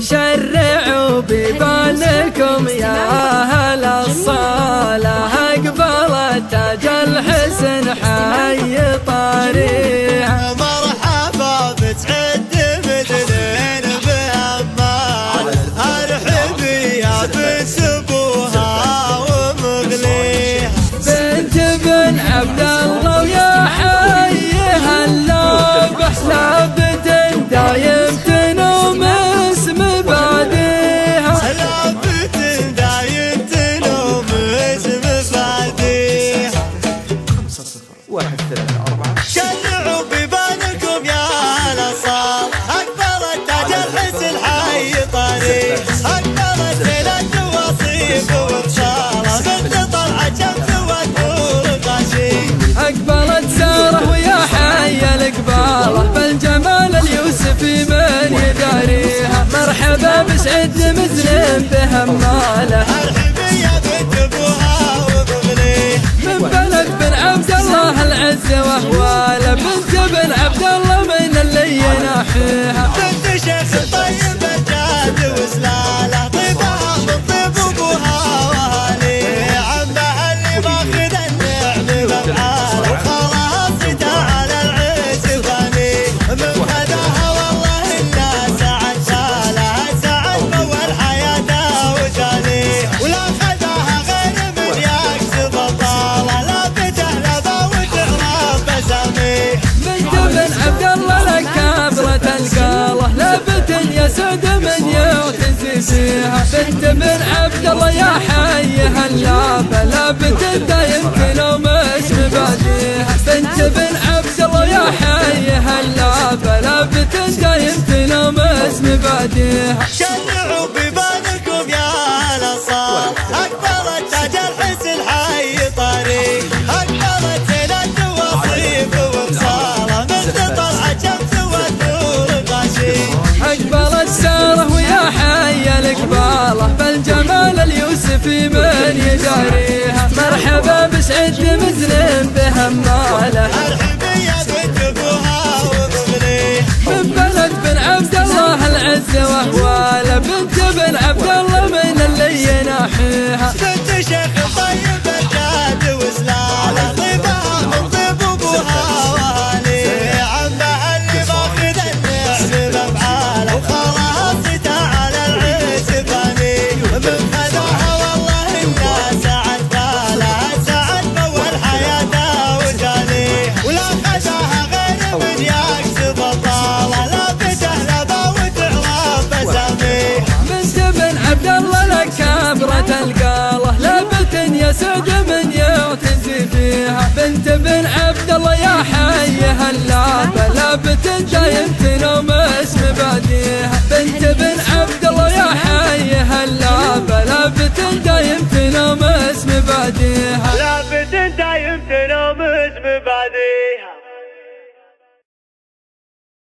شرعوا ببالكم يا Demedeme بن عبد الله يا حي هلا بلا بتبدا يمكن كيلو مش بنت بن عبد الله يا حي هلا بلا بتبدا يمكن كيلو مش مباديه بي في من يجاريها. مرحبا بسعد مثل بهماله سعد من يعتزي فيها. بنت بن عبد الله يا حي هلا بلا بتنجايم تنام